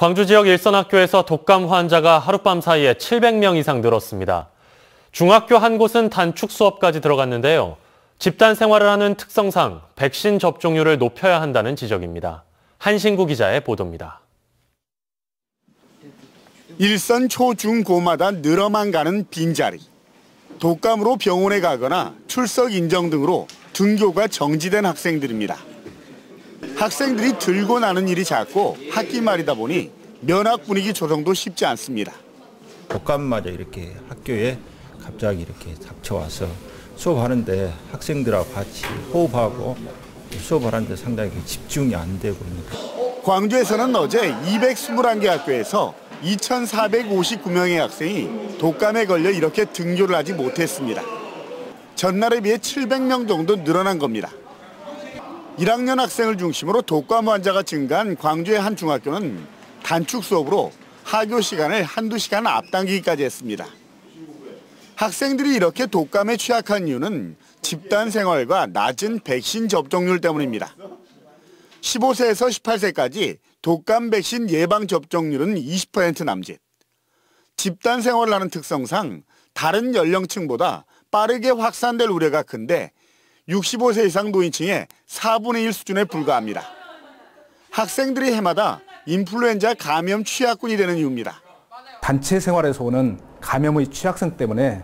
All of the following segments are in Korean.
광주 지역 일선 학교에서 독감 환자가 하룻밤 사이에 700명 이상 늘었습니다. 중학교 한 곳은 단축 수업까지 들어갔는데요. 집단 생활을 하는 특성상 백신 접종률을 높여야 한다는 지적입니다. 한신구 기자의 보도입니다. 일선 초중고마다 늘어만 가는 빈자리. 독감으로 병원에 가거나 출석 인정 등으로 등교가 정지된 학생들입니다. 학생들이 들고 나는 일이 작고 학기 말이다 보니 면학 분위기 조성도 쉽지 않습니다. 독감마저 이렇게 학교에 갑자기 이렇게 닥쳐와서 수업하는데 학생들하고 같이 호흡하고 수업하는데 상당히 집중이 안 되고 있는 광주에서는 어제 221개 학교에서 2,459명의 학생이 독감에 걸려 이렇게 등교를 하지 못했습니다. 전날에 비해 700명 정도 늘어난 겁니다. 1학년 학생을 중심으로 독감 환자가 증가한 광주의 한 중학교는 단축 수업으로 하교 시간을 한두 시간 앞당기기까지 했습니다. 학생들이 이렇게 독감에 취약한 이유는 집단 생활과 낮은 백신 접종률 때문입니다. 15세에서 18세까지 독감 백신 예방 접종률은 20% 남짓. 집단 생활을 하는 특성상 다른 연령층보다 빠르게 확산될 우려가 큰데 65세 이상 노인층의 4분의 1 수준에 불과합니다. 학생들이 해마다 인플루엔자 감염 취약군이 되는 이유입니다. 단체 생활에서 오는 감염의 취약성 때문에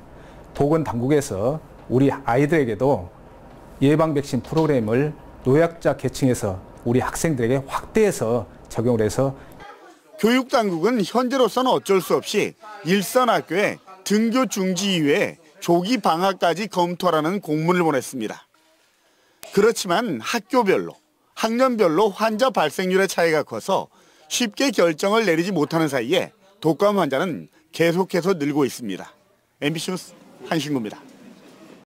보건 당국에서 우리 아이들에게도 예방 백신 프로그램을 노약자 계층에서 우리 학생들에게 확대해서 적용을 해서 교육 당국은 현재로서는 어쩔 수 없이 일선 학교에 등교 중지 이후에 조기 방학까지 검토하라는 공문을 보냈습니다. 그렇지만 학교별로, 학년별로 환자 발생률의 차이가 커서 쉽게 결정을 내리지 못하는 사이에 독감 환자는 계속해서 늘고 있습니다. MBC 뉴스 한신구입니다.